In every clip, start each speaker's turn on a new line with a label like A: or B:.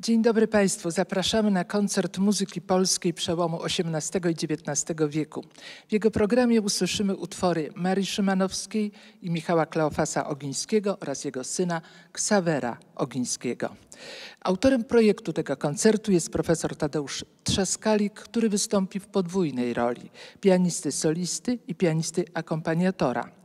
A: Dzień dobry Państwu. Zapraszamy na koncert muzyki polskiej przełomu XVIII i XIX wieku. W jego programie usłyszymy utwory Marii Szymanowskiej i Michała Kleofasa Ogińskiego oraz jego syna Ksawera Ogińskiego. Autorem projektu tego koncertu jest profesor Tadeusz Trzaskalik, który wystąpi w podwójnej roli pianisty solisty i pianisty akompaniatora.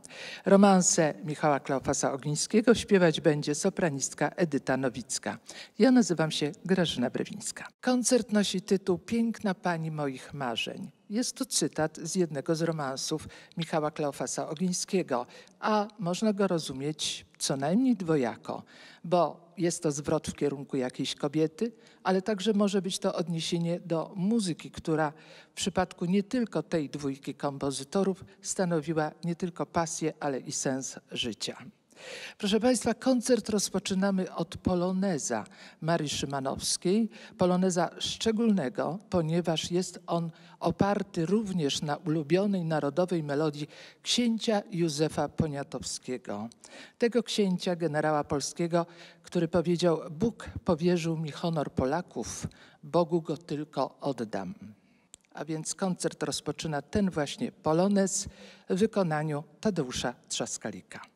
A: Romanse Michała Kleofasa Ogińskiego śpiewać będzie sopranistka Edyta Nowicka. Ja nazywam się Grażyna Brewińska. Koncert nosi tytuł Piękna Pani moich marzeń. Jest to cytat z jednego z romansów Michała Kleofasa Ogińskiego, a można go rozumieć co najmniej dwojako, bo jest to zwrot w kierunku jakiejś kobiety, ale także może być to odniesienie do muzyki, która w przypadku nie tylko tej dwójki kompozytorów stanowiła nie tylko pasję, ale i sens życia. Proszę Państwa, koncert rozpoczynamy od poloneza Marii Szymanowskiej. Poloneza szczególnego, ponieważ jest on oparty również na ulubionej narodowej melodii księcia Józefa Poniatowskiego. Tego księcia, generała polskiego, który powiedział, Bóg powierzył mi honor Polaków, Bogu go tylko oddam. A więc koncert rozpoczyna ten właśnie polonez w wykonaniu Tadeusza Trzaskalika.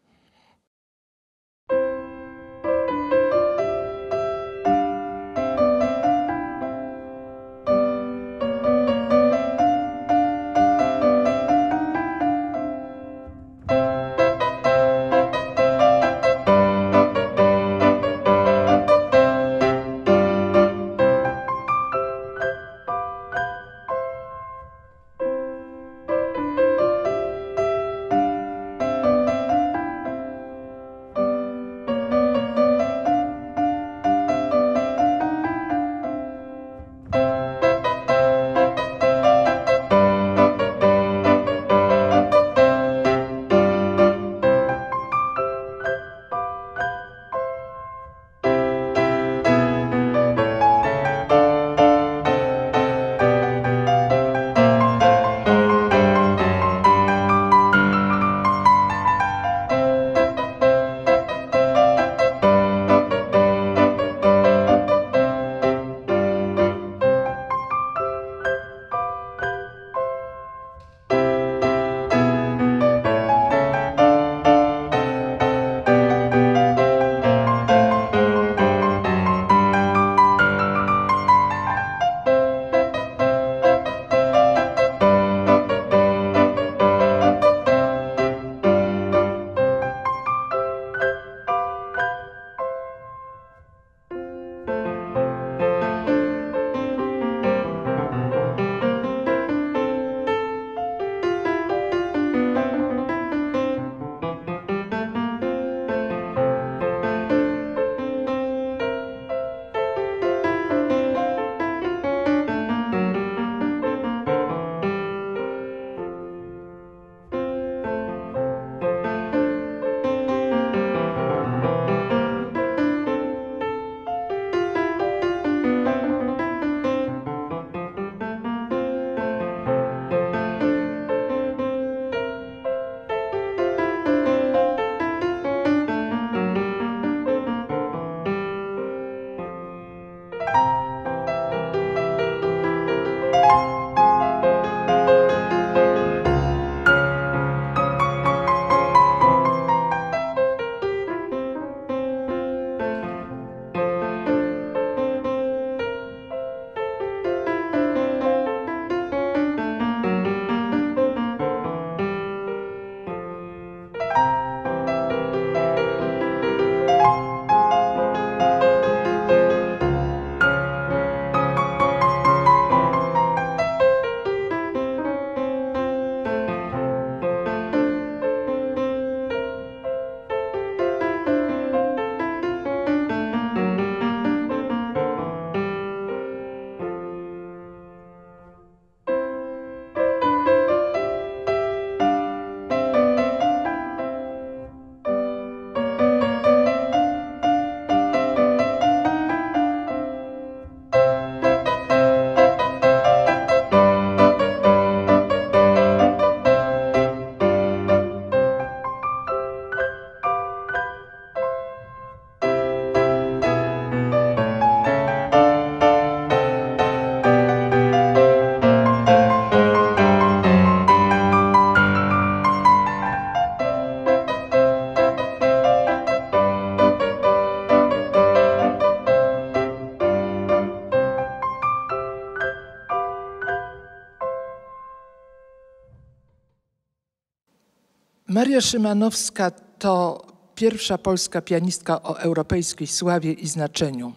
A: Maria Szymanowska to pierwsza polska pianistka o europejskiej sławie i znaczeniu.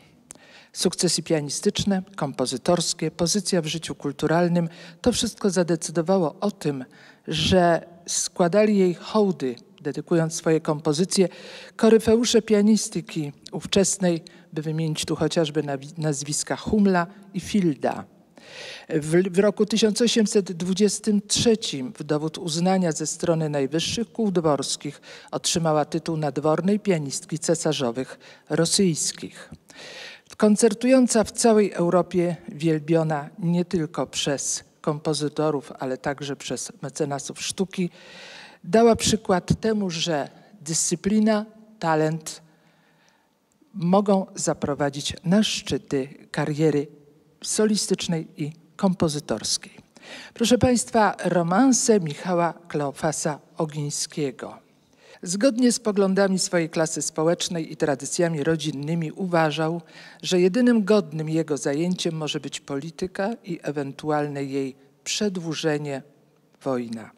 A: Sukcesy pianistyczne, kompozytorskie, pozycja w życiu kulturalnym to wszystko zadecydowało o tym, że składali jej hołdy, dedykując swoje kompozycje, koryfeusze pianistyki ówczesnej, by wymienić tu chociażby nazwiska Humla i Filda. W, w, roku 1823 w dowód uznania ze strony najwyższych kół dworskich otrzymała tytuł nadwornej pianistki cesarzowych rosyjskich. Koncertująca w całej Europie, wielbiona nie tylko przez kompozytorów, ale także przez mecenasów sztuki, dała przykład temu, że dyscyplina, talent mogą zaprowadzić na szczyty kariery solistycznej i kompozytorskiej. Proszę Państwa, romanse Michała Kleofasa Ogińskiego. Zgodnie z poglądami swojej klasy społecznej i tradycjami rodzinnymi uważał, że jedynym godnym jego zajęciem może być polityka i ewentualne jej przedłużenie wojna.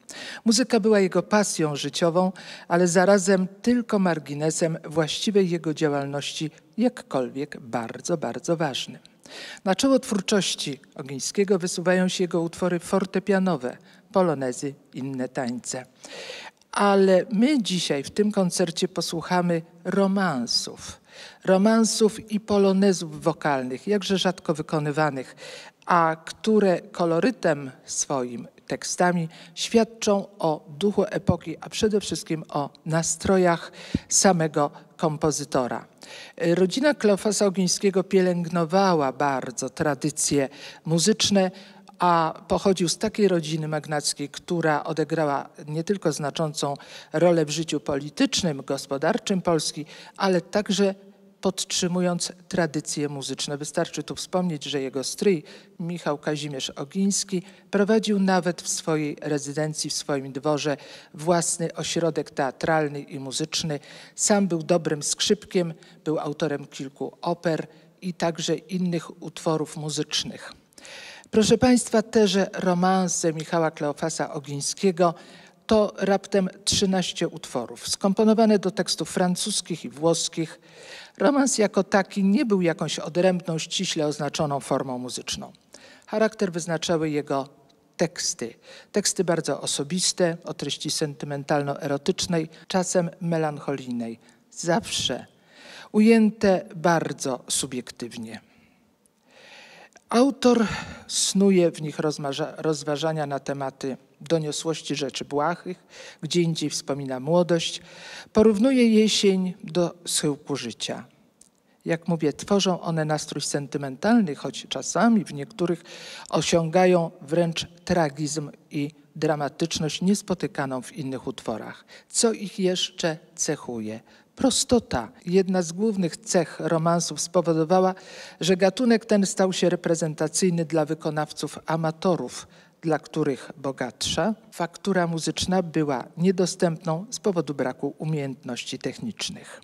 A: Muzyka była jego pasją życiową, ale zarazem tylko marginesem właściwej jego działalności, jakkolwiek bardzo, bardzo ważnym. Na czoło twórczości Ogińskiego wysuwają się jego utwory fortepianowe, polonezy, inne tańce. Ale my dzisiaj w tym koncercie posłuchamy romansów. Romansów i polonezów wokalnych, jakże rzadko wykonywanych, a które kolorytem swoim, tekstami świadczą o duchu epoki, a przede wszystkim o nastrojach samego kompozytora. Rodzina Kleofasa Ogińskiego pielęgnowała bardzo tradycje muzyczne, a pochodził z takiej rodziny magnackiej, która odegrała nie tylko znaczącą rolę w życiu politycznym, gospodarczym Polski, ale także podtrzymując tradycje muzyczne. Wystarczy tu wspomnieć, że jego stryj Michał Kazimierz Ogiński prowadził nawet w swojej rezydencji, w swoim dworze własny ośrodek teatralny i muzyczny. Sam był dobrym skrzypkiem, był autorem kilku oper i także innych utworów muzycznych. Proszę Państwa, teże romanse Michała Kleofasa Ogińskiego to raptem 13 utworów, skomponowane do tekstów francuskich i włoskich. Romans jako taki nie był jakąś odrębną, ściśle oznaczoną formą muzyczną. Charakter wyznaczały jego teksty. Teksty bardzo osobiste, o treści sentymentalno-erotycznej, czasem melancholijnej. Zawsze ujęte bardzo subiektywnie. Autor snuje w nich rozważania na tematy doniosłości rzeczy błahych, gdzie indziej wspomina młodość, porównuje jesień do schyłku życia. Jak mówię, tworzą one nastrój sentymentalny, choć czasami w niektórych osiągają wręcz tragizm i dramatyczność niespotykaną w innych utworach. Co ich jeszcze cechuje? Prostota, jedna z głównych cech romansów, spowodowała, że gatunek ten stał się reprezentacyjny dla wykonawców amatorów, dla których bogatsza faktura muzyczna była niedostępną z powodu braku umiejętności technicznych.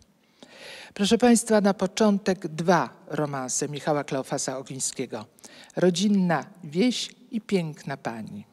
A: Proszę Państwa, na początek dwa romanse Michała Kleofasa Ogińskiego. Rodzinna wieś i piękna pani.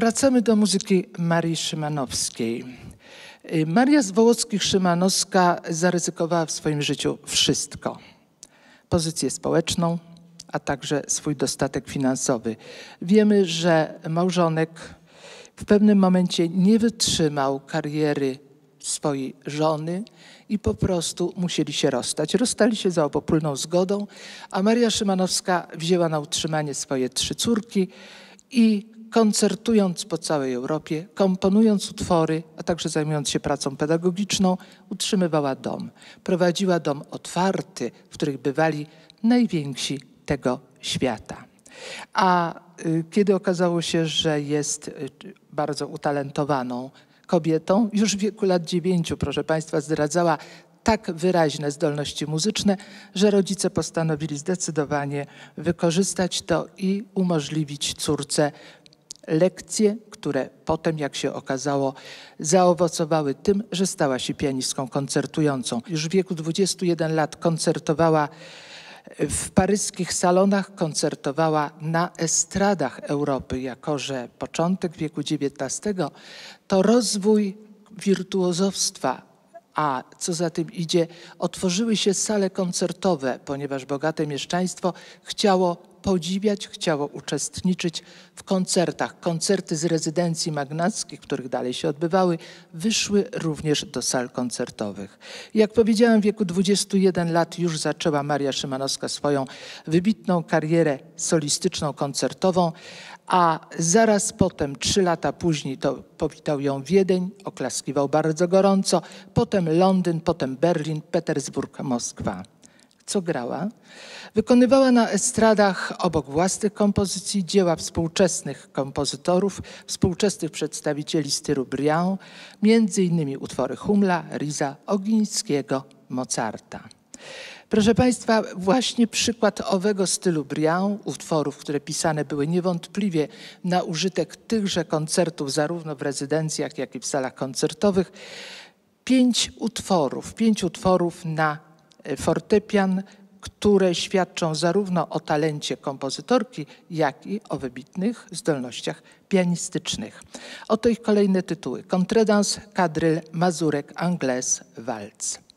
A: Powracamy do muzyki Marii Szymanowskiej. Y, Maria Zwołockich-Szymanowska zaryzykowała w swoim życiu wszystko. Pozycję społeczną, a także swój dostatek finansowy. Wiemy, że małżonek w pewnym momencie nie wytrzymał kariery swojej żony i po prostu musieli się rozstać. Rozstali się za obopólną zgodą, a Maria Szymanowska wzięła na utrzymanie swoje trzy córki i koncertując po całej Europie, komponując utwory, a także zajmując się pracą pedagogiczną, utrzymywała dom. Prowadziła dom otwarty, w których bywali najwięksi tego świata. A y, kiedy okazało się, że jest y, bardzo utalentowaną kobietą, już w wieku lat dziewięciu, proszę Państwa, zdradzała tak wyraźne zdolności muzyczne, że rodzice postanowili zdecydowanie wykorzystać to i umożliwić córce lekcje, które potem, jak się okazało, zaowocowały tym, że stała się pianistką koncertującą. Już w wieku 21 lat koncertowała w paryskich salonach koncertowała na estradach Europy, jako że początek wieku XIX to rozwój wirtuozowstwa, a co za tym idzie, otworzyły się sale koncertowe, ponieważ bogate mieszczaństwo chciało podziwiać, chciało uczestniczyć w koncertach. Koncerty z rezydencji magnackich, których dalej się odbywały, wyszły również do sal koncertowych. Jak powiedziałem, w wieku 21 lat już zaczęła Maria Szymanowska swoją wybitną karierę solistyczną, koncertową, a zaraz potem, trzy lata później, to powitał ją Wiedeń, oklaskiwał bardzo gorąco, potem Londyn, potem Berlin, Petersburg, Moskwa. Co grała? Wykonywała na estradach obok własnych kompozycji dzieła współczesnych kompozytorów, współczesnych przedstawicieli stylu Briand, między innymi utwory Humla, Riza, Ogińskiego, Mozarta. Proszę Państwa, właśnie przykład owego stylu Briand, utworów, które pisane były niewątpliwie na użytek tychże koncertów, zarówno w rezydencjach, jak i w salach koncertowych. Pięć utworów, pięć utworów na fortepian, które świadczą zarówno o talencie kompozytorki, jak i o wybitnych zdolnościach pianistycznych. Oto ich kolejne tytuły. Contredans, Kadryl, Mazurek, Angles, Waltz.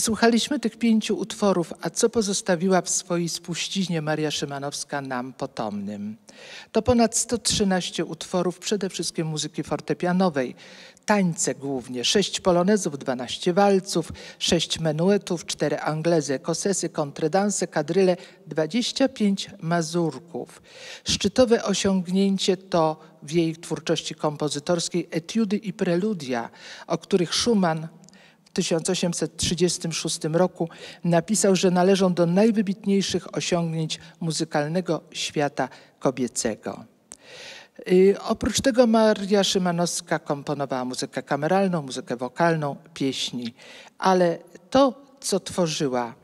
A: Wysłuchaliśmy tych pięciu utworów, a co pozostawiła w swojej spuściźnie Maria Szymanowska nam potomnym? To ponad 113 utworów, przede wszystkim muzyki fortepianowej, tańce głównie, sześć polonezów, 12 walców, sześć menuetów, cztery anglezy, kosesy, kontredanse, kadryle, 25 mazurków. Szczytowe osiągnięcie to w jej twórczości kompozytorskiej etiudy i preludia, o których Schumann 1836 roku napisał, że należą do najwybitniejszych osiągnięć muzykalnego świata kobiecego. Y, oprócz tego Maria Szymanowska komponowała muzykę kameralną, muzykę wokalną, pieśni, ale to, co tworzyła,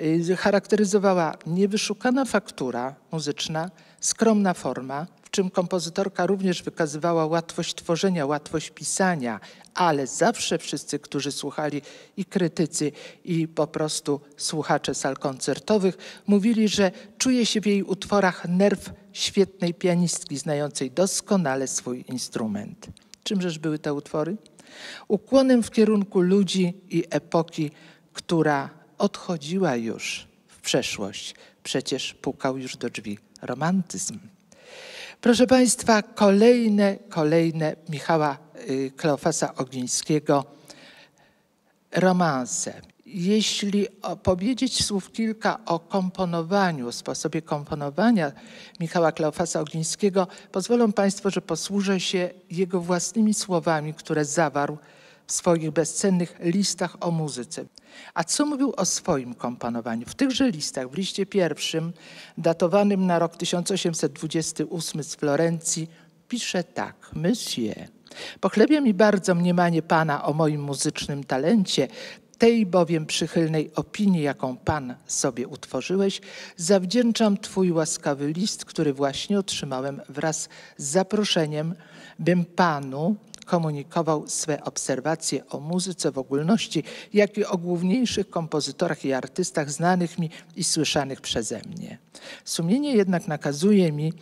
A: y, charakteryzowała niewyszukana faktura muzyczna, skromna forma, czym kompozytorka również wykazywała łatwość tworzenia, łatwość pisania, ale zawsze wszyscy, którzy słuchali i krytycy, i po prostu słuchacze sal koncertowych, mówili, że czuje się w jej utworach nerw świetnej pianistki, znającej doskonale swój instrument. Czymżeż były te utwory? Ukłonem w kierunku ludzi i epoki, która odchodziła już w przeszłość. Przecież pukał już do drzwi romantyzm. Proszę Państwa, kolejne, kolejne Michała y, Kleofasa Ogińskiego romanse. Jeśli powiedzieć słów kilka o komponowaniu, sposobie komponowania Michała Kleofasa Ogińskiego, pozwolą Państwo, że posłużę się jego własnymi słowami, które zawarł w swoich bezcennych listach o muzyce. A co mówił o swoim komponowaniu? W tychże listach, w liście pierwszym, datowanym na rok 1828 z Florencji, pisze tak: Monsieur, pochlebia mi bardzo mniemanie Pana o moim muzycznym talencie, tej bowiem przychylnej opinii, jaką Pan sobie utworzyłeś, zawdzięczam Twój łaskawy list, który właśnie otrzymałem wraz z zaproszeniem, bym Panu komunikował swe obserwacje o muzyce w ogólności, jak i o główniejszych kompozytorach i artystach znanych mi i słyszanych przeze mnie. Sumienie jednak nakazuje mi,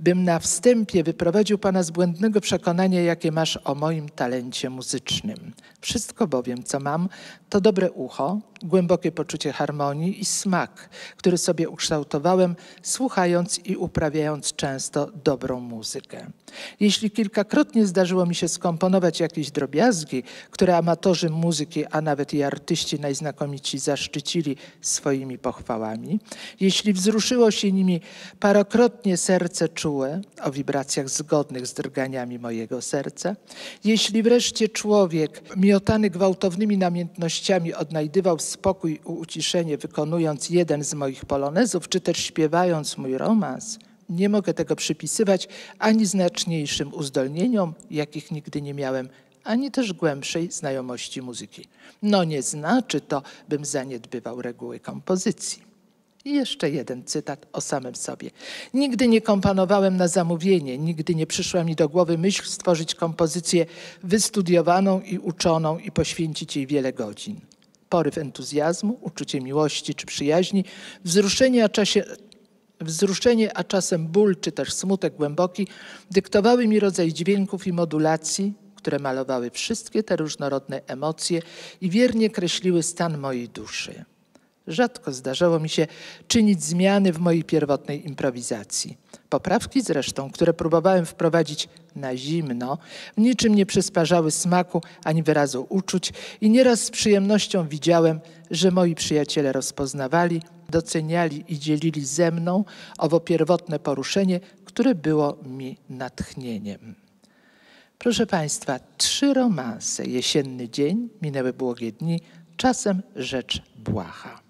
A: bym na wstępie wyprowadził Pana z błędnego przekonania, jakie masz o moim talencie muzycznym. Wszystko bowiem, co mam, to dobre ucho, głębokie poczucie harmonii i smak, który sobie ukształtowałem, słuchając i uprawiając często dobrą muzykę. Jeśli kilkakrotnie zdarzyło mi się skomponować jakieś drobiazgi, które amatorzy muzyki, a nawet i artyści najznakomici zaszczycili swoimi pochwałami, jeśli wzruszyło się nimi parokrotnie serce czułe o wibracjach zgodnych z drganiami mojego serca, jeśli wreszcie człowiek miotany gwałtownymi namiętnościami odnajdywał spokój i uciszenie, wykonując jeden z moich polonezów, czy też śpiewając mój romans, nie mogę tego przypisywać ani znaczniejszym uzdolnieniom, jakich nigdy nie miałem, ani też głębszej znajomości muzyki. No nie znaczy to, bym zaniedbywał reguły kompozycji. I jeszcze jeden cytat o samym sobie. Nigdy nie komponowałem na zamówienie, nigdy nie przyszła mi do głowy myśl stworzyć kompozycję wystudiowaną i uczoną i poświęcić jej wiele godzin poryw entuzjazmu, uczucie miłości czy przyjaźni, wzruszenie, a, czasie, wzruszenie, a czasem ból czy też smutek głęboki dyktowały mi rodzaj dźwięków i modulacji, które malowały wszystkie te różnorodne emocje i wiernie kreśliły stan mojej duszy. Rzadko zdarzało mi się czynić zmiany w mojej pierwotnej improwizacji. Poprawki zresztą, które próbowałem wprowadzić na zimno, w niczym nie przysparzały smaku ani wyrazu uczuć i nieraz z przyjemnością widziałem, że moi przyjaciele rozpoznawali, doceniali i dzielili ze mną owo pierwotne poruszenie, które było mi natchnieniem. Proszę Państwa, trzy romanse, jesienny dzień, minęły błogie dni, czasem rzecz błaha.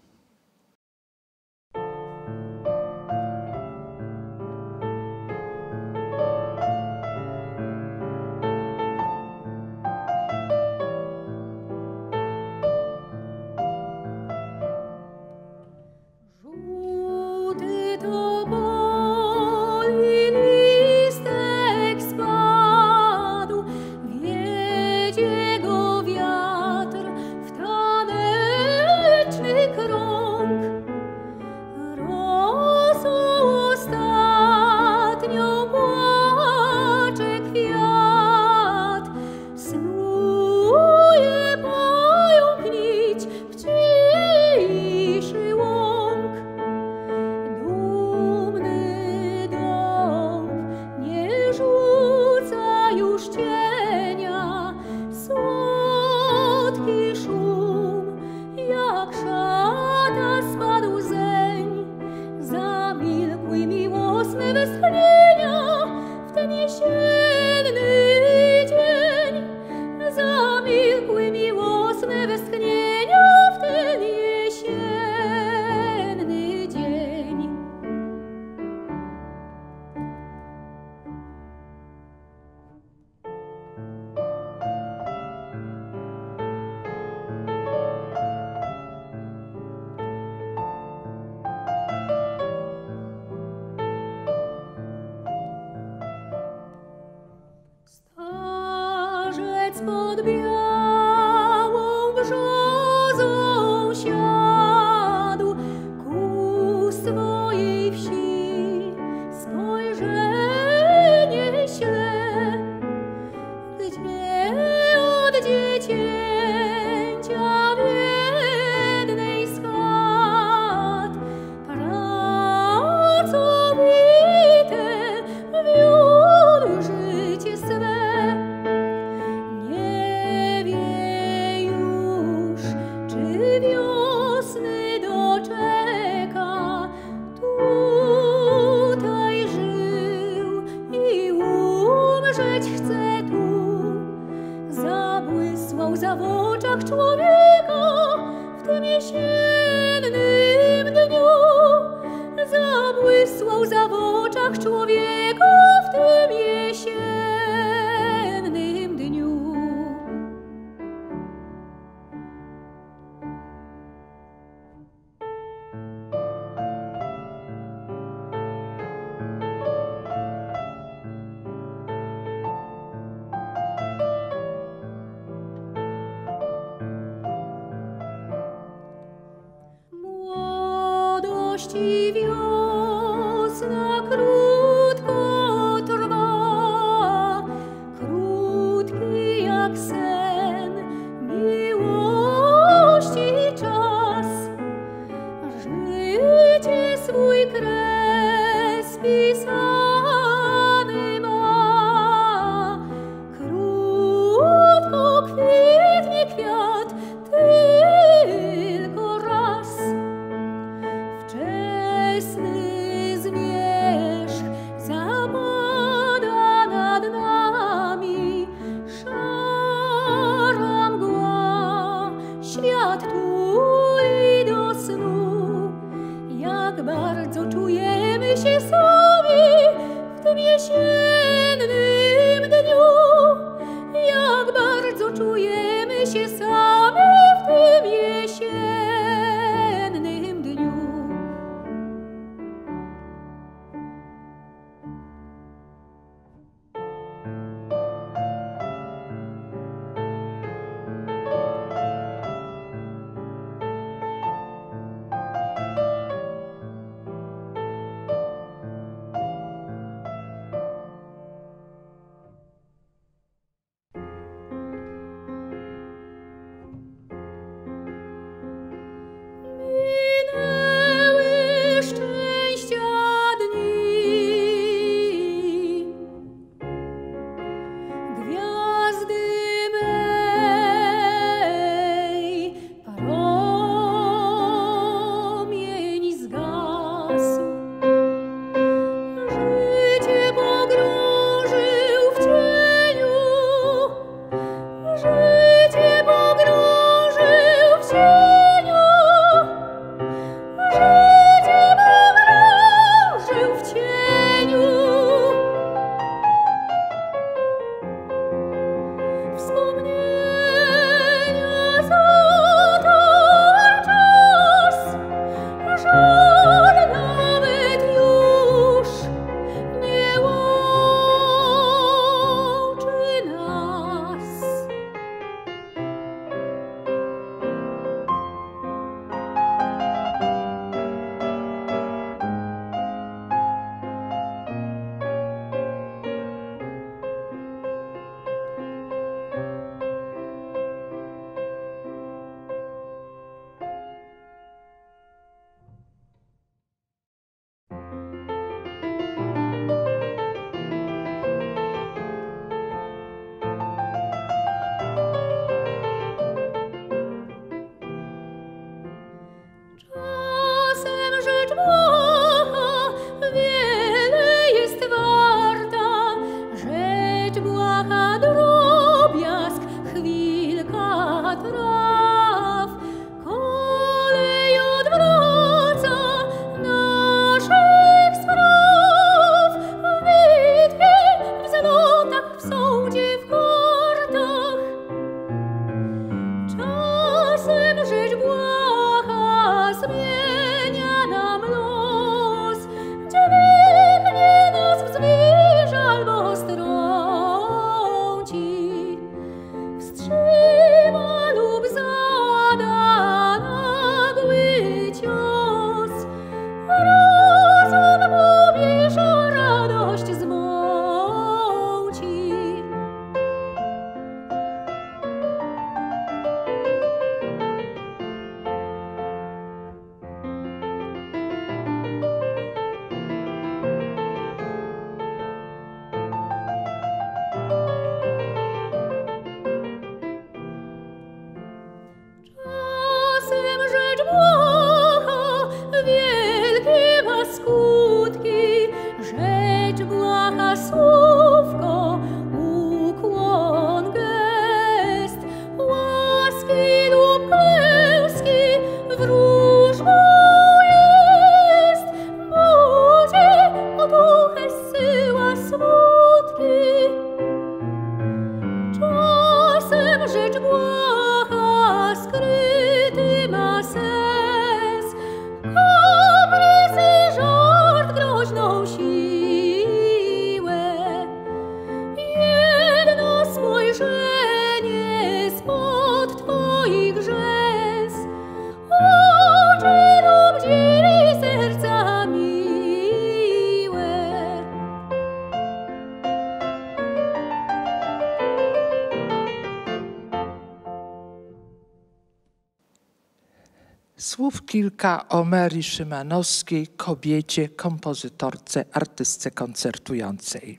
A: Kilka o Marii Szymanowskiej, kobiecie, kompozytorce, artystce koncertującej.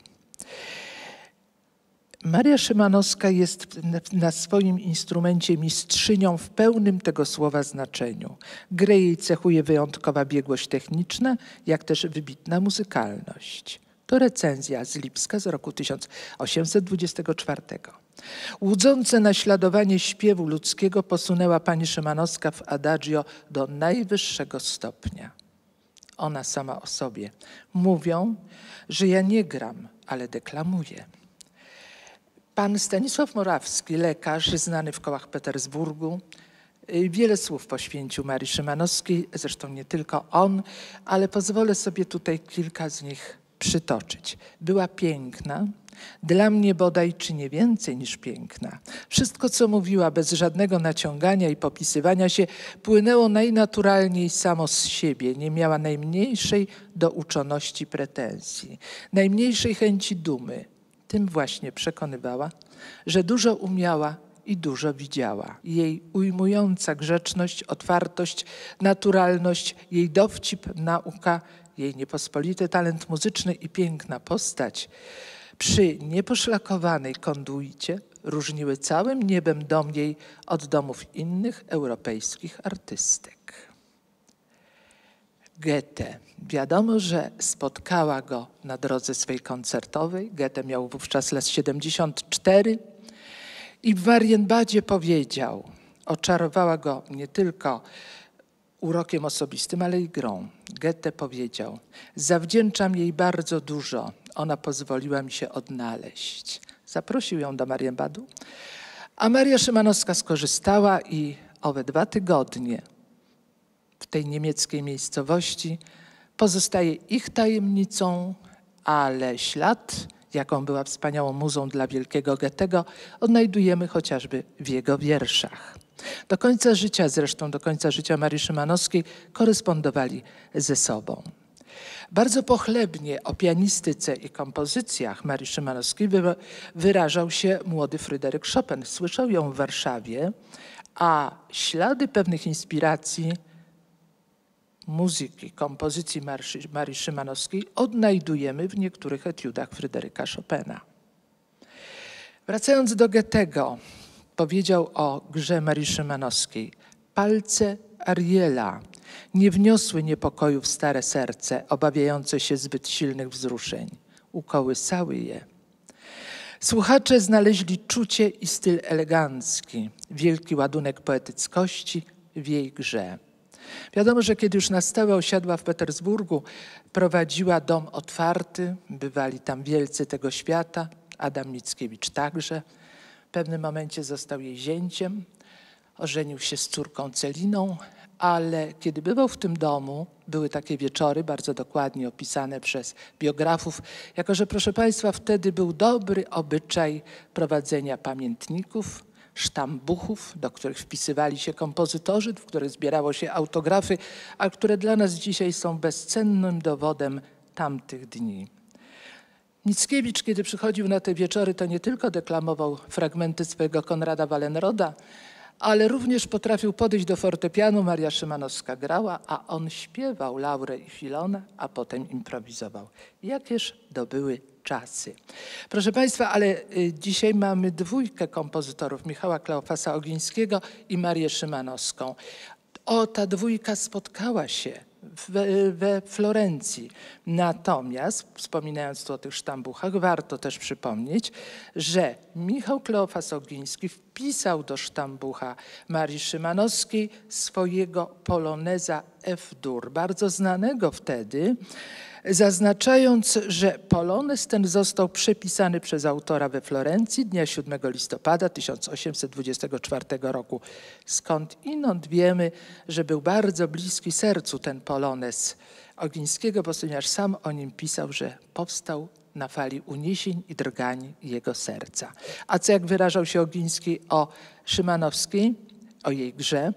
A: Maria Szymanowska jest na swoim instrumencie mistrzynią w pełnym tego słowa znaczeniu. Grę jej cechuje wyjątkowa biegłość techniczna, jak też wybitna muzykalność. To recenzja z Lipska z roku 1824. Łudzące naśladowanie śpiewu ludzkiego posunęła pani Szymanowska w adagio do najwyższego stopnia. Ona sama o sobie. Mówią, że ja nie gram, ale deklamuję. Pan Stanisław Morawski, lekarz znany w kołach Petersburgu, y, wiele słów poświęcił Marii Szymanowskiej, zresztą nie tylko on, ale pozwolę sobie tutaj kilka z nich przytoczyć. Była piękna, dla mnie bodaj czy nie więcej niż piękna. Wszystko, co mówiła, bez żadnego naciągania i popisywania się, płynęło najnaturalniej samo z siebie. Nie miała najmniejszej do uczoności pretensji, najmniejszej chęci dumy. Tym właśnie przekonywała, że dużo umiała i dużo widziała. Jej ujmująca grzeczność, otwartość, naturalność, jej dowcip, nauka, jej niepospolity talent muzyczny i piękna postać przy nieposzlakowanej konduicie różniły całym niebem dom jej od domów innych europejskich artystek. Goethe. Wiadomo, że spotkała go na drodze swej koncertowej. Goethe miał wówczas lat 74 i w Marienbadzie powiedział, oczarowała go nie tylko urokiem osobistym, ale i grą. Goethe powiedział: Zawdzięczam jej bardzo dużo. Ona pozwoliła mi się odnaleźć. Zaprosił ją do Marienbadu, a Maria Szymanowska skorzystała i owe dwa tygodnie w tej niemieckiej miejscowości pozostaje ich tajemnicą, ale ślad, jaką była wspaniałą muzą dla wielkiego Goethego, odnajdujemy chociażby w jego wierszach. Do końca życia, zresztą do końca życia Marii Szymanowskiej, korespondowali ze sobą. Bardzo pochlebnie o pianistyce i kompozycjach Marii Szymanowskiej wyrażał się młody Fryderyk Chopin. Słyszał ją w Warszawie, a ślady pewnych inspiracji muzyki, kompozycji Marii Szymanowskiej odnajdujemy w niektórych etiudach Fryderyka Chopina. Wracając do Goethego, powiedział o grze Marii Szymanowskiej. Palce Ariela nie wniosły niepokoju w stare serce, obawiające się zbyt silnych wzruszeń. Ukołysały je. Słuchacze znaleźli czucie i styl elegancki, wielki ładunek poetyckości w jej grze. Wiadomo, że kiedy już na stałe osiadła w Petersburgu, prowadziła dom otwarty, bywali tam wielcy tego świata, Adam Mickiewicz także. W pewnym momencie został jej zięciem, ożenił się z córką Celiną, ale kiedy bywał w tym domu, były takie wieczory bardzo dokładnie opisane przez biografów, jako że proszę Państwa, wtedy był dobry obyczaj prowadzenia pamiętników, sztambuchów, do których wpisywali się kompozytorzy, w których zbierało się autografy, a które dla nas dzisiaj są bezcennym dowodem tamtych dni. Mickiewicz, kiedy przychodził na te wieczory, to nie tylko deklamował fragmenty swojego Konrada Wallenroda, ale również potrafił podejść do fortepianu. Maria Szymanowska grała, a on śpiewał Laurę i Filona, a potem improwizował. Jakież to były czasy. Proszę Państwa, ale y, dzisiaj mamy dwójkę kompozytorów, Michała Kleofasa Ogińskiego i Marię Szymanowską. O, ta dwójka spotkała się we, Florencji. Natomiast, wspominając tu o tych sztambuchach, warto też przypomnieć, że Michał Kleofas Ogiński wpisał do sztambucha Marii Szymanowskiej swojego poloneza F-dur, bardzo znanego wtedy, zaznaczając, że polonez ten został przepisany przez autora we Florencji dnia 7 listopada 1824 roku. Skąd inąd wiemy, że był bardzo bliski sercu ten polonez Ogińskiego, ponieważ sam o nim pisał, że powstał na fali uniesień i drgań jego serca. A co jak wyrażał się Ogiński o Szymanowskiej, o jej grze,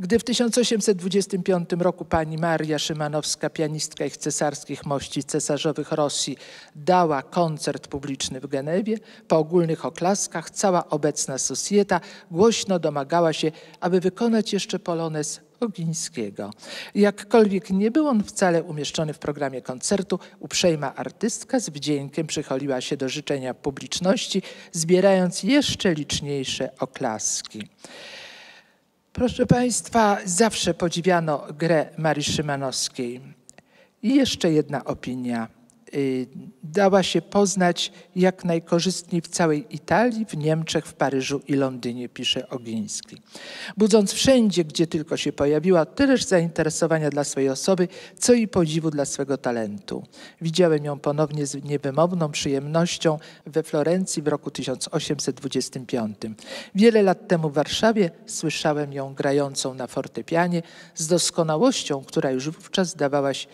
A: gdy w 1825 roku pani Maria Szymanowska, pianistka ich cesarskich mości cesarzowych Rosji, dała koncert publiczny w Genewie, po ogólnych oklaskach cała obecna socjeta głośno domagała się, aby wykonać jeszcze polonez Ogińskiego. Jakkolwiek nie był on wcale umieszczony w programie koncertu, uprzejma artystka z wdziękiem przychyliła się do życzenia publiczności, zbierając jeszcze liczniejsze oklaski. Proszę Państwa, zawsze podziwiano grę Marii Szymanowskiej. I jeszcze jedna opinia. Y, dała się poznać jak najkorzystniej w całej Italii, w Niemczech, w Paryżu i Londynie, pisze Ogiński. Budząc wszędzie, gdzie tylko się pojawiła, tyleż zainteresowania dla swojej osoby, co i podziwu dla swego talentu. Widziałem ją ponownie z niewymowną przyjemnością we Florencji w roku 1825. Wiele lat temu w Warszawie słyszałem ją grającą na fortepianie z doskonałością, która już wówczas zdawała się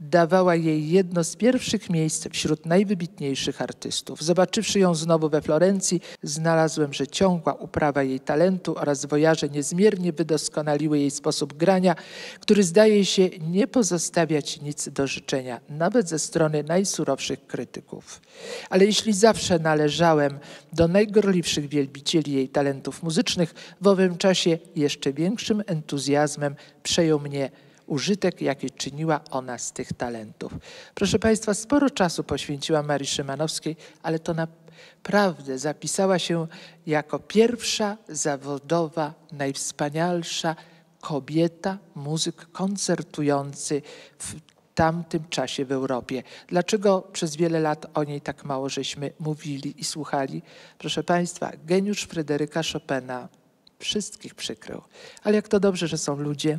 A: dawała jej jedno z pierwszych miejsc wśród najwybitniejszych artystów. Zobaczywszy ją znowu we Florencji, znalazłem, że ciągła uprawa jej talentu oraz wojarze niezmiernie wydoskonaliły jej sposób grania, który zdaje się nie pozostawiać nic do życzenia, nawet ze strony najsurowszych krytyków. Ale jeśli zawsze należałem do najgorliwszych wielbicieli jej talentów muzycznych, w owym czasie jeszcze większym entuzjazmem przejął mnie użytek, jaki czyniła ona z tych talentów. Proszę Państwa, sporo czasu poświęciła Marii Szymanowskiej, ale to naprawdę zapisała się jako pierwsza zawodowa, najwspanialsza kobieta, muzyk koncertujący w tamtym czasie w Europie. Dlaczego przez wiele lat o niej tak mało żeśmy mówili i słuchali? Proszę Państwa, geniusz Fryderyka Chopina wszystkich przykrył. Ale jak to dobrze, że są ludzie,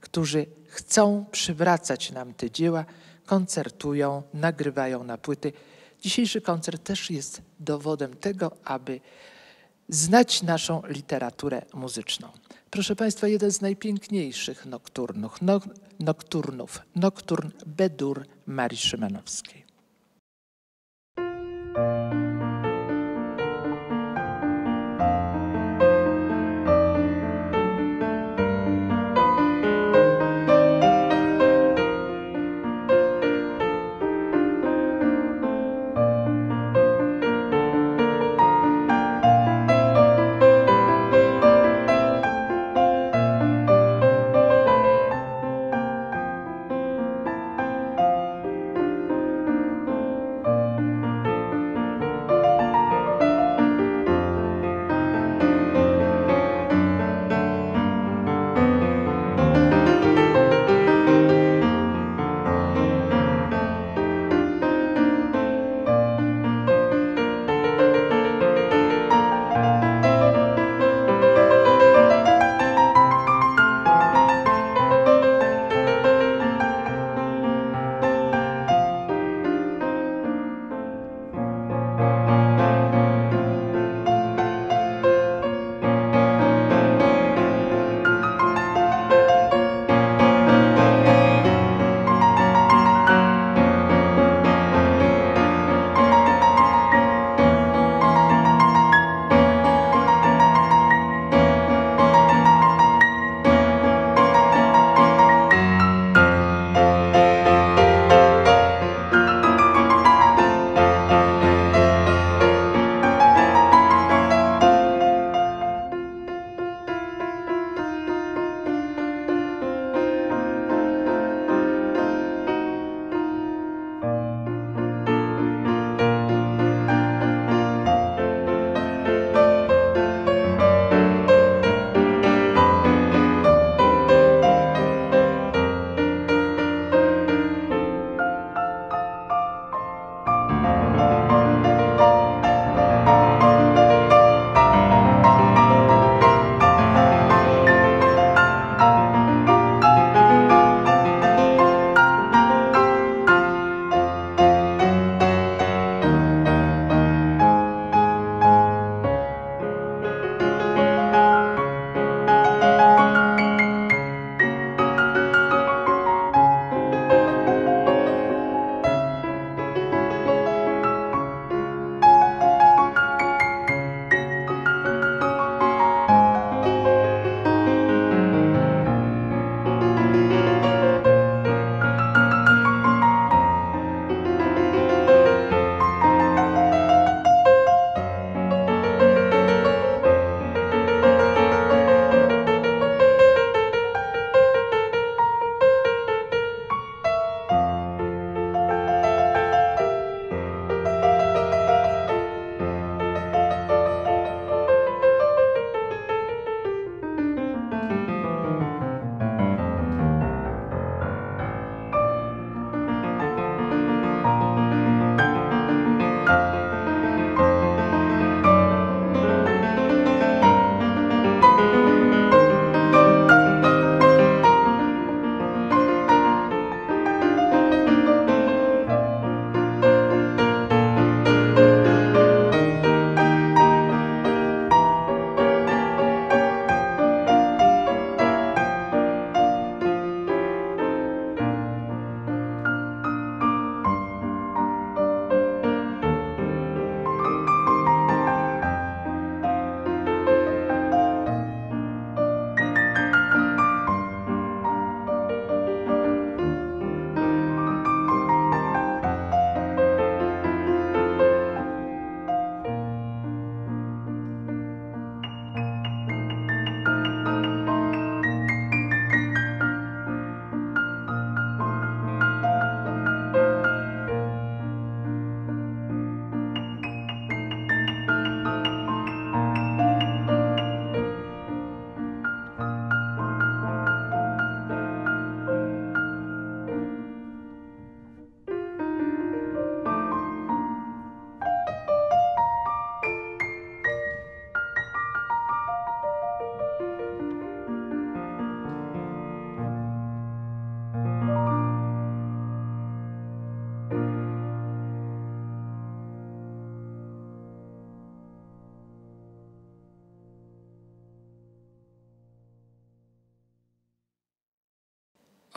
A: którzy chcą przywracać nam te dzieła, koncertują, nagrywają na płyty. Dzisiejszy koncert też jest dowodem tego, aby znać naszą literaturę muzyczną. Proszę Państwa, jeden z najpiękniejszych nokturnów, no, nokturnów, nokturn Bedur Marii Szymanowskiej.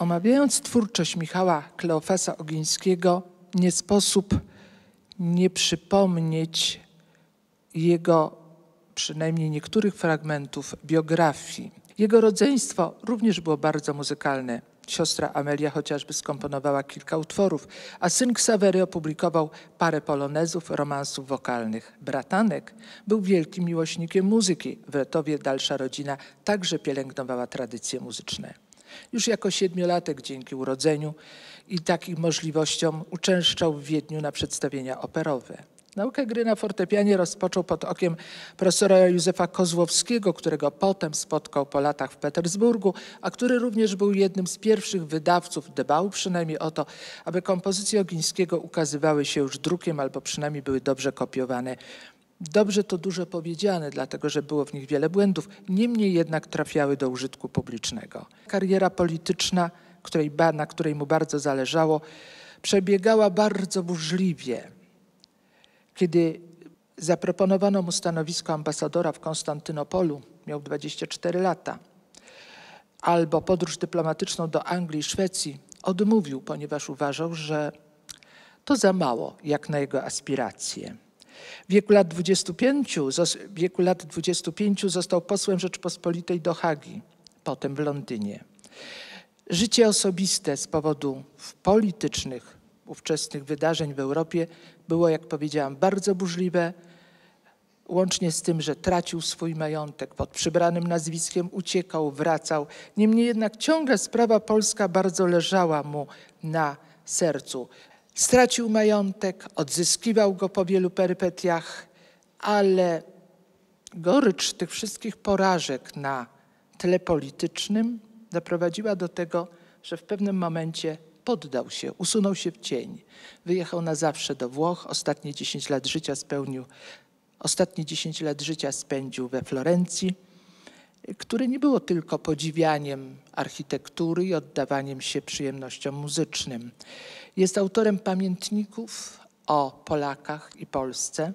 A: Omawiając twórczość Michała Kleofasa Ogińskiego, nie sposób nie przypomnieć jego przynajmniej niektórych fragmentów biografii. Jego rodzeństwo również było bardzo muzykalne. Siostra Amelia chociażby skomponowała kilka utworów, a syn Ksawery opublikował parę polonezów, romansów wokalnych. Bratanek był wielkim miłośnikiem muzyki. W Retowie dalsza rodzina także pielęgnowała tradycje muzyczne. Już jako siedmiolatek dzięki urodzeniu i takim możliwościom uczęszczał w Wiedniu na przedstawienia operowe. Naukę gry na fortepianie rozpoczął pod okiem profesora Józefa Kozłowskiego, którego potem spotkał po latach w Petersburgu, a który również był jednym z pierwszych wydawców, dbał przynajmniej o to, aby kompozycje Ogińskiego ukazywały się już drukiem albo przynajmniej były dobrze kopiowane. Dobrze to dużo powiedziane, dlatego że było w nich wiele błędów, niemniej jednak trafiały do użytku publicznego. Kariera polityczna, której, na której mu bardzo zależało, przebiegała bardzo burzliwie. Kiedy zaproponowano mu stanowisko ambasadora w Konstantynopolu, miał 24 lata, albo podróż dyplomatyczną do Anglii i Szwecji, odmówił, ponieważ uważał, że to za mało jak na jego aspiracje. W wieku lat 25, w wieku lat 25 został posłem Rzeczpospolitej do Hagi, potem w Londynie. Życie osobiste z powodu politycznych ówczesnych wydarzeń w Europie było, jak powiedziałam, bardzo burzliwe, łącznie z tym, że tracił swój majątek, pod przybranym nazwiskiem uciekał, wracał. Niemniej jednak ciągle sprawa polska bardzo leżała mu na sercu. Stracił majątek, odzyskiwał go po wielu perypetiach, ale gorycz tych wszystkich porażek na tle politycznym doprowadziła do tego, że w pewnym momencie poddał się, usunął się w cień. Wyjechał na zawsze do Włoch. Ostatnie 10 lat życia spełnił, ostatnie 10 lat życia spędził we Florencji, które nie było tylko podziwianiem architektury i oddawaniem się przyjemnościom muzycznym. Jest autorem pamiętników o Polakach i Polsce.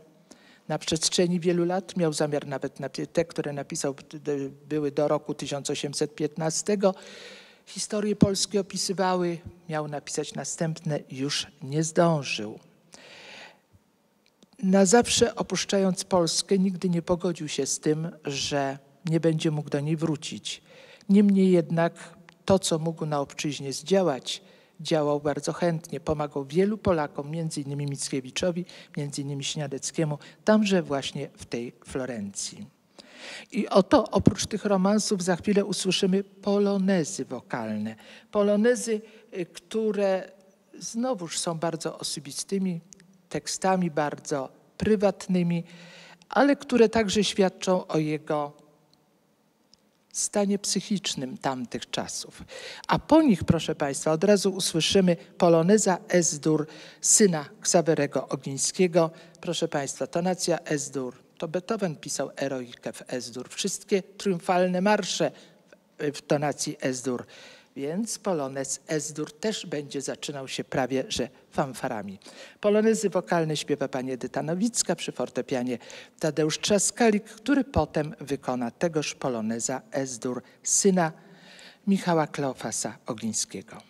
A: Na przestrzeni wielu lat miał zamiar nawet na te, które napisał, były do roku 1815 historię Polski opisywały, miał napisać następne, już nie zdążył. Na zawsze opuszczając Polskę, nigdy nie pogodził się z tym, że nie będzie mógł do niej wrócić. Niemniej jednak to, co mógł na obczyźnie zdziałać, działał bardzo chętnie. Pomagał wielu Polakom, między innymi Mickiewiczowi, między innymi Śniadeckiemu, tamże właśnie w tej Florencji. I oto oprócz tych romansów za chwilę usłyszymy polonezy wokalne. Polonezy, y, które znowuż są bardzo osobistymi tekstami, bardzo prywatnymi, ale które także świadczą o jego stanie psychicznym tamtych czasów. A po nich, proszę Państwa, od razu usłyszymy poloneza Esdur, syna Ksawerego Ogińskiego. Proszę Państwa, tonacja Esdur to Beethoven pisał eroikę w S-dur. Wszystkie triumfalne marsze w tonacji S-dur. Więc polonez S-dur też będzie zaczynał się prawie że fanfarami. Polonezy wokalne śpiewa pani Edyta Nowicka przy fortepianie Tadeusz Trzaskalik, który potem wykona tegoż poloneza S-dur syna Michała Kleofasa Ogińskiego.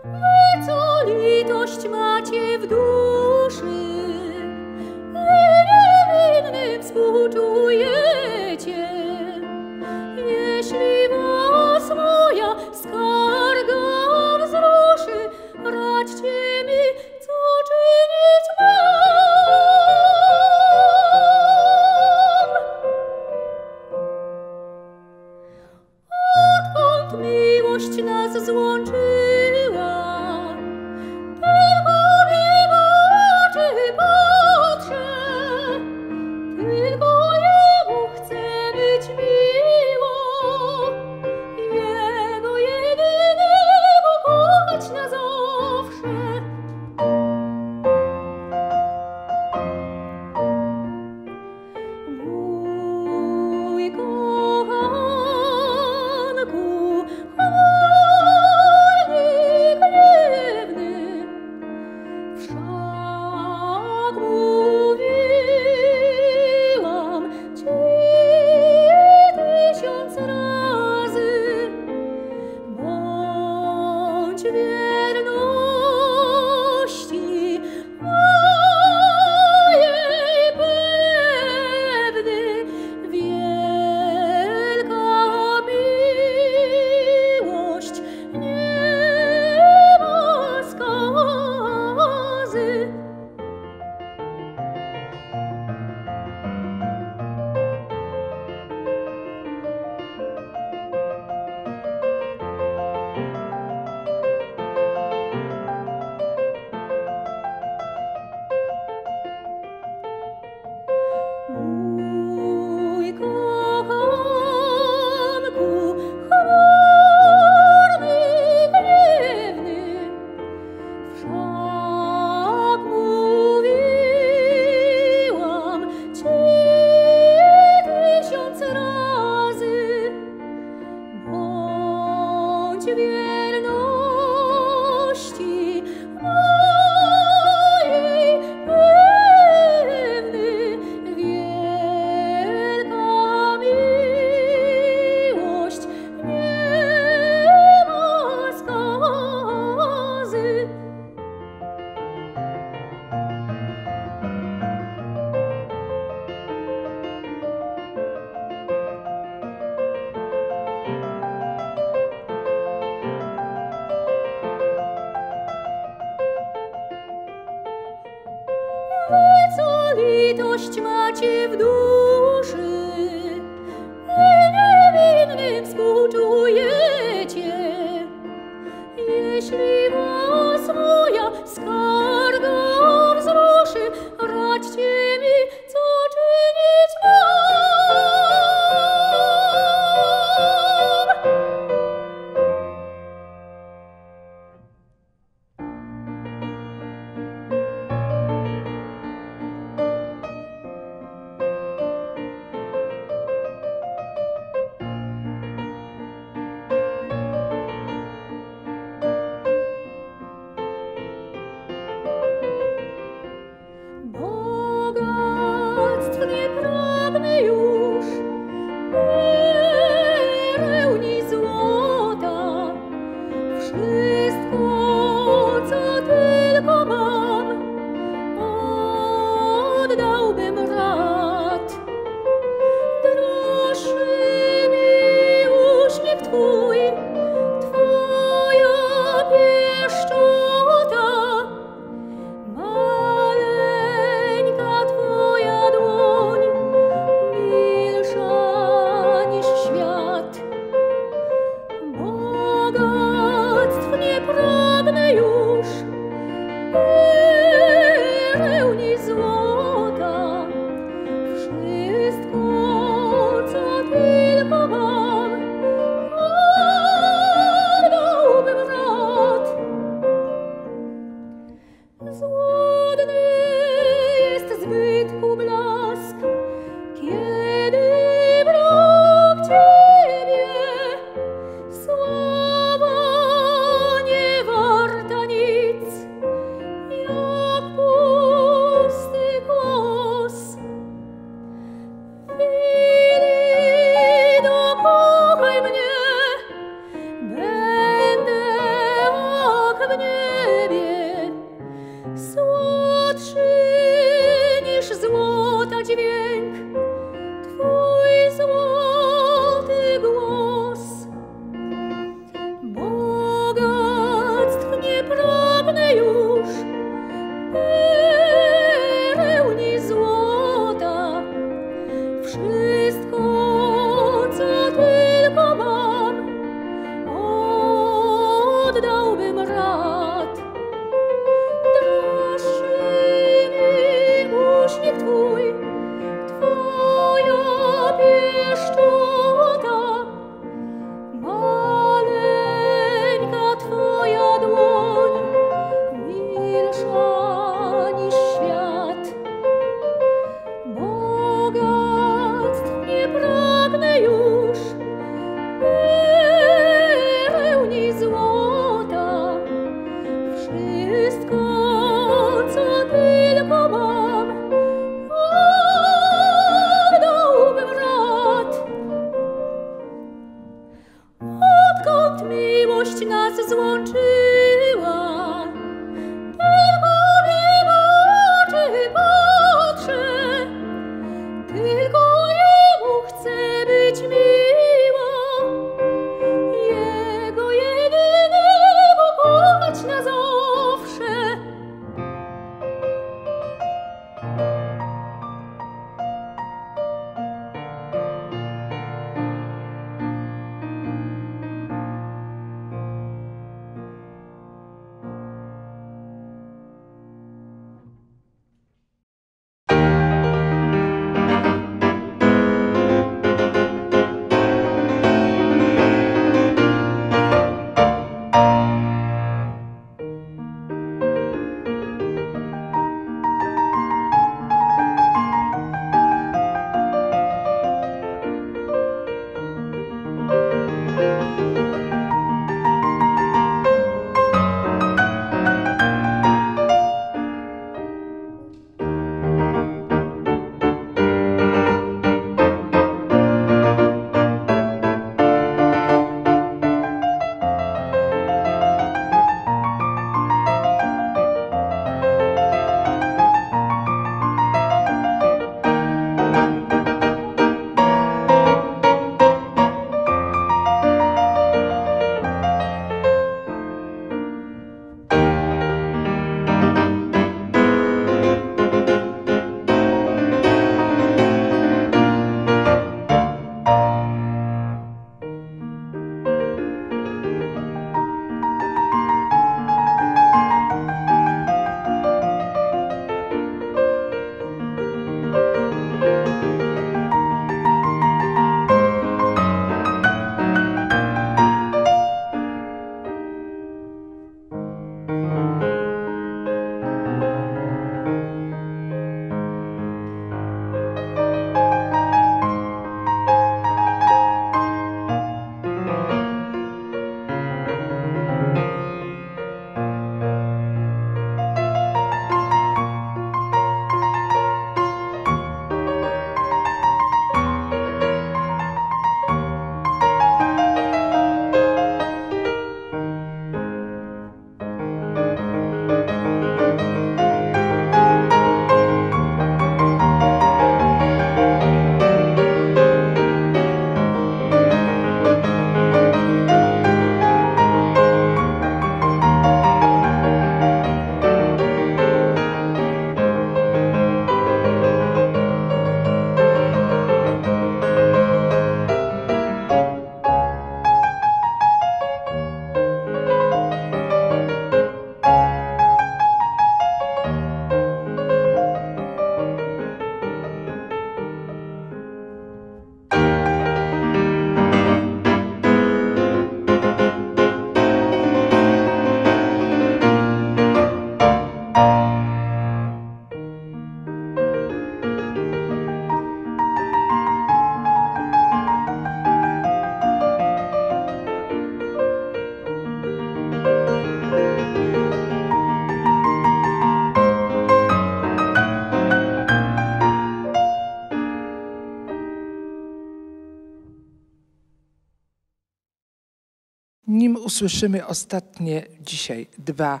A: Usłyszymy ostatnie dzisiaj dwa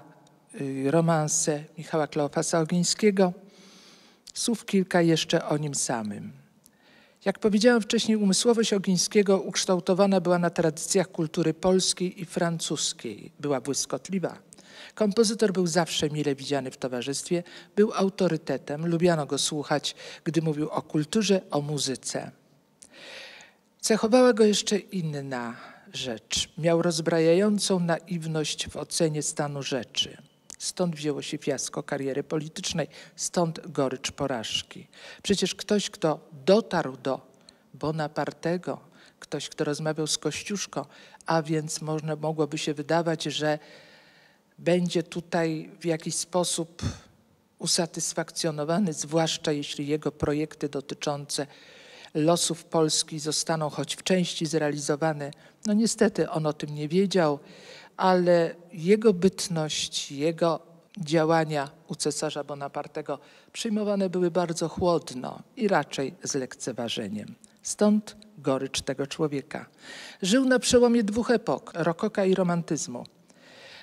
A: y, romanse Michała Kleofasa Ogińskiego. Słów kilka jeszcze o nim samym. Jak powiedziałem wcześniej, umysłowość Ogińskiego ukształtowana była na tradycjach kultury polskiej i francuskiej. Była błyskotliwa. Kompozytor był zawsze mile widziany w towarzystwie, był autorytetem, lubiano go słuchać, gdy mówił o kulturze, o muzyce. Cechowała go jeszcze inna rzecz. Miał rozbrajającą naiwność w ocenie stanu rzeczy. Stąd wzięło się fiasko kariery politycznej, stąd gorycz porażki. Przecież ktoś, kto dotarł do Bonapartego, ktoś, kto rozmawiał z Kościuszką, a więc można, mogłoby się wydawać, że będzie tutaj w jakiś sposób usatysfakcjonowany, zwłaszcza jeśli jego projekty dotyczące losów Polski zostaną choć w części zrealizowane. No niestety on o tym nie wiedział, ale jego bytność, jego działania u cesarza Bonapartego przyjmowane były bardzo chłodno i raczej z lekceważeniem. Stąd gorycz tego człowieka. Żył na przełomie dwóch epok, rokoka i romantyzmu.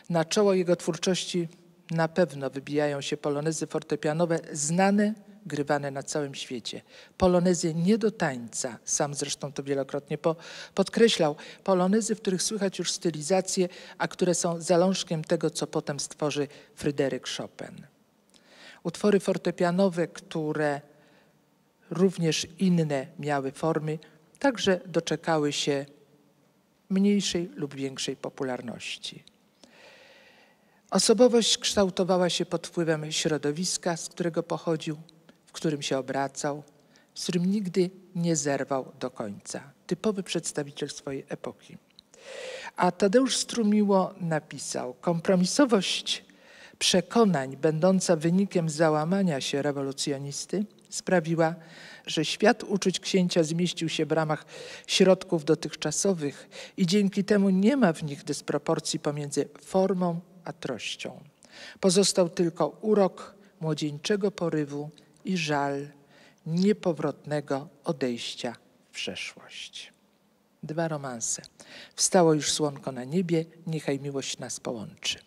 A: Na czoło jego twórczości na pewno wybijają się polonezy fortepianowe znane grywane na całym świecie. Polonezy nie do tańca, sam zresztą to wielokrotnie po, podkreślał. Polonezy, w których słychać już stylizację, a które są zalążkiem tego, co potem stworzy Fryderyk Chopin. Utwory fortepianowe, które również inne miały formy, także doczekały się mniejszej lub większej popularności. Osobowość kształtowała się pod wpływem środowiska, z którego pochodził, którym się obracał, z którym nigdy nie zerwał do końca. Typowy przedstawiciel swojej epoki. A Tadeusz Strumiło napisał: Kompromisowość przekonań, będąca wynikiem załamania się rewolucjonisty, sprawiła, że świat uczuć księcia zmieścił się w ramach środków dotychczasowych i dzięki temu nie ma w nich dysproporcji pomiędzy formą a treścią. Pozostał tylko urok młodzieńczego porywu i żal niepowrotnego odejścia w przeszłość. Dwa romanse. Wstało już słonko na niebie, niechaj miłość nas połączy.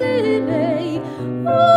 B: Mnie kochasz